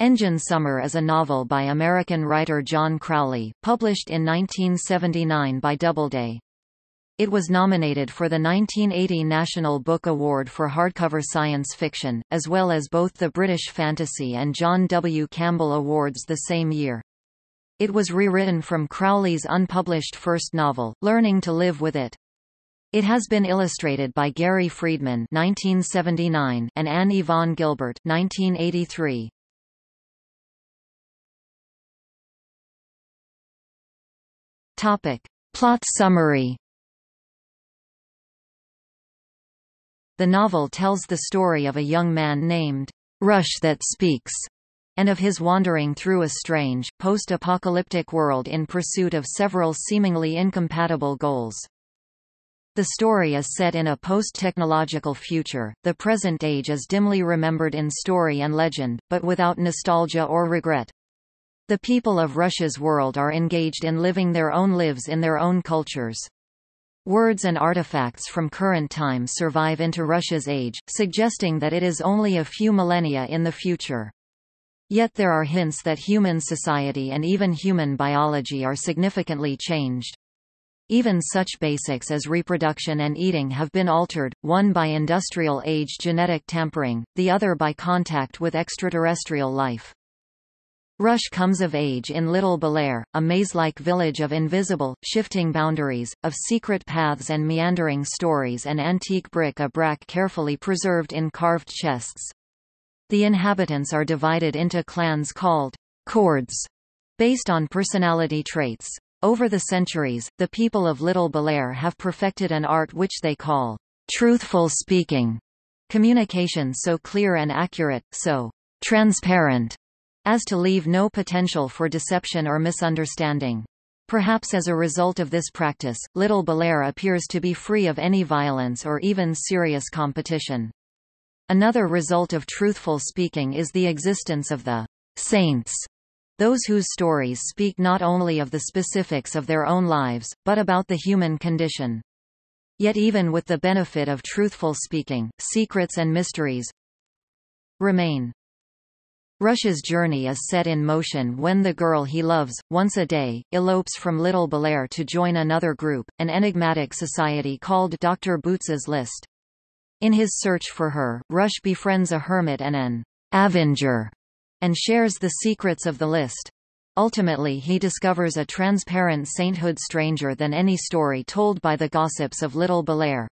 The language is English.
Engine Summer is a novel by American writer John Crowley, published in 1979 by Doubleday. It was nominated for the 1980 National Book Award for Hardcover Science Fiction, as well as both the British Fantasy and John W. Campbell Awards the same year. It was rewritten from Crowley's unpublished first novel, Learning to Live with It. It has been illustrated by Gary Friedman 1979 and Anne Yvonne Gilbert 1983. Topic. Plot summary The novel tells the story of a young man named Rush that Speaks, and of his wandering through a strange, post-apocalyptic world in pursuit of several seemingly incompatible goals. The story is set in a post-technological future, the present age is dimly remembered in story and legend, but without nostalgia or regret. The people of Rush's world are engaged in living their own lives in their own cultures. Words and artifacts from current times survive into Rush's age, suggesting that it is only a few millennia in the future. Yet there are hints that human society and even human biology are significantly changed. Even such basics as reproduction and eating have been altered, one by industrial age genetic tampering, the other by contact with extraterrestrial life. Rush comes of age in Little Belaire, a maze-like village of invisible, shifting boundaries, of secret paths and meandering stories and antique bric-a-brac carefully preserved in carved chests. The inhabitants are divided into clans called Chords, based on personality traits. Over the centuries, the people of Little Belaire have perfected an art which they call truthful speaking, communication so clear and accurate, so transparent, as to leave no potential for deception or misunderstanding. Perhaps as a result of this practice, Little Belaire appears to be free of any violence or even serious competition. Another result of truthful speaking is the existence of the saints, those whose stories speak not only of the specifics of their own lives, but about the human condition. Yet even with the benefit of truthful speaking, secrets and mysteries remain. Rush's journey is set in motion when the girl he loves, once a day, elopes from Little Belaire to join another group, an enigmatic society called Dr. Boots's List. In his search for her, Rush befriends a hermit and an Avenger, and shares the secrets of the list. Ultimately he discovers a transparent sainthood stranger than any story told by the gossips of Little Belair.